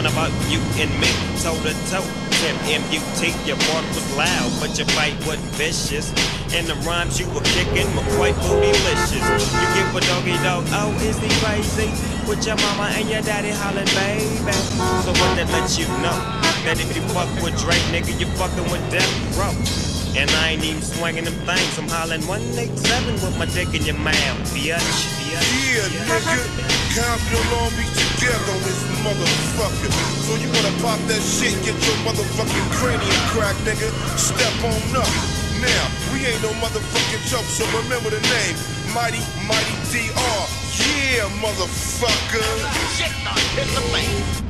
talking about you and me, toe to toe. Tim M-U-T, your bark was loud, but your fight wasn't vicious. And the rhymes you were kicking were quite bootylicious. You give a doggy dog, oh, is he crazy? With your mama and your daddy hollering, baby. So what that lets you know? That if you fuck with Dre, nigga, you fucking with Death Row. And I ain't even swinging them things. I'm hollering 187 with my dick in your mouth, bitch. bitch. Yeah, nigga. Compton and Long Beach together on this motherfucker. So you wanna pop that shit, get your motherfucking cranium cracked, nigga. Step on up. Now, we ain't no motherfucking joke, so remember the name. Mighty, Mighty DR. Yeah, motherfucker. Shit, dog, hit the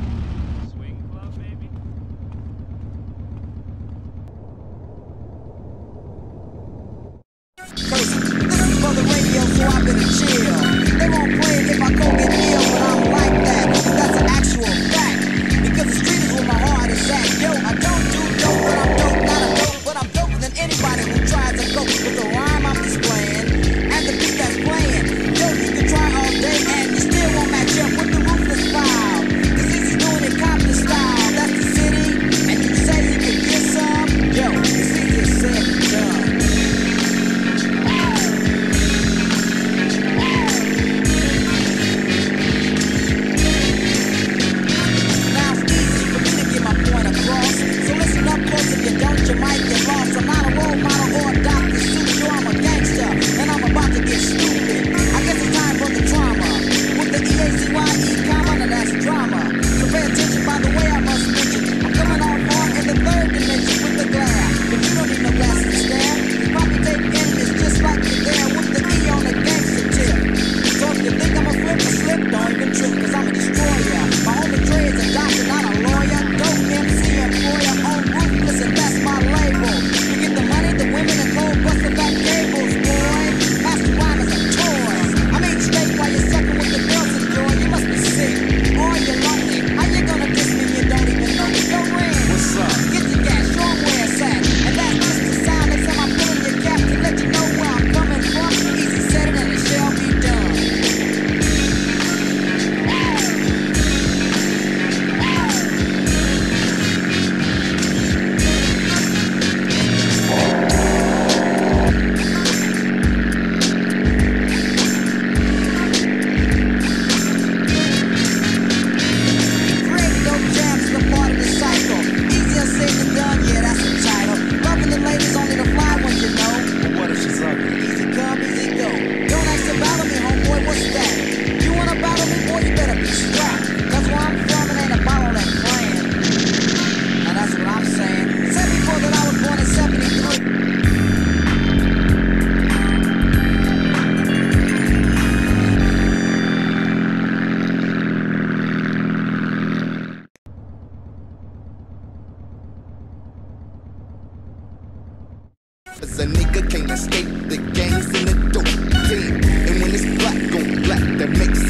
Cause a nigga can't escape the gangs in the dope. And when it's black on black, that makes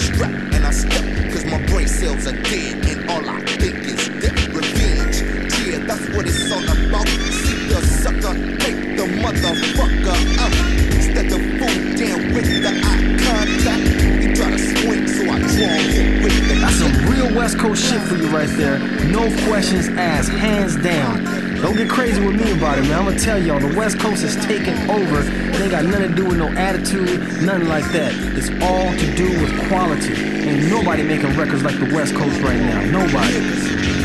strap and I step, cause my brain cells are dead and all I real shit for you right there. No questions asked, hands down. Don't get crazy with me about it, man. I'm gonna tell y'all, the West Coast is taking over. They got nothing to do with no attitude, nothing like that. It's all to do with quality. Ain't nobody making records like the West Coast right now. Nobody.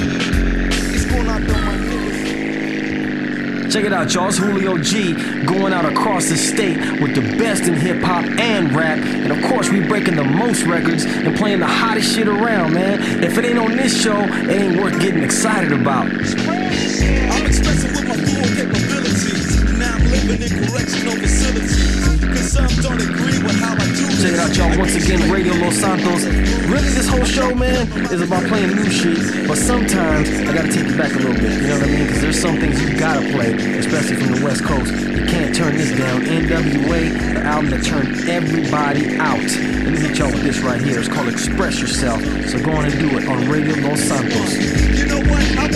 Y'all's Julio G going out across the state with the best in hip hop and rap. And of course, we breaking the most records and playing the hottest shit around, man. If it ain't on this show, it ain't worth getting excited about. I'm expressing with my full capabilities. Now I'm living in correctional facilities. Cause some don't agree with how I Check it out, y'all. Once again, Radio Los Santos. Really, this whole show, man, is about playing new shit. But sometimes I gotta take it back a little bit. You know what I mean? Because there's some things you gotta play, especially from the West Coast. You can't turn this down. NWA, the album that turned everybody out. Let me hit y'all with this right here. It's called Express Yourself. So go on and do it on Radio Los Santos. You know what? I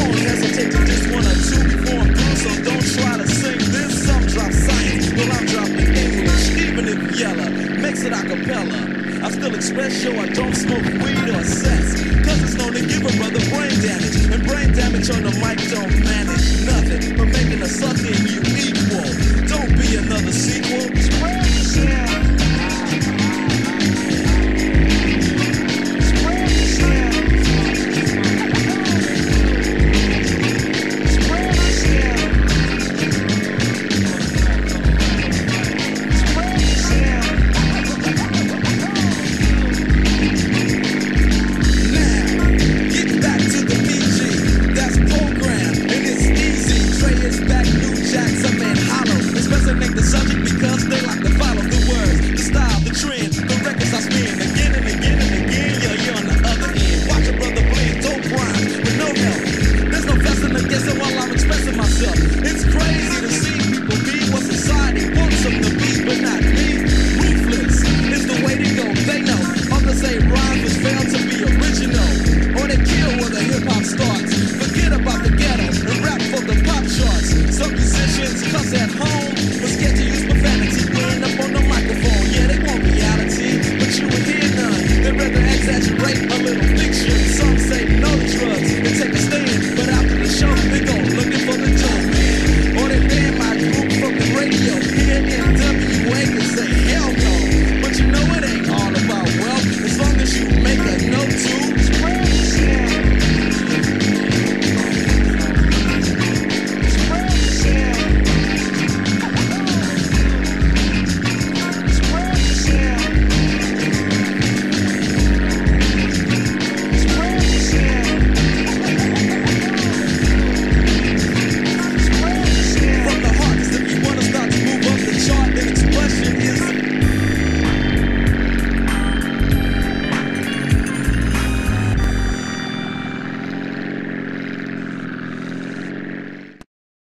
Makes it cappella. I still express, yo, I don't smoke weed or sex. Cause it's known to give a brother brain damage. And brain damage on the mic don't manage nothing but making a sucker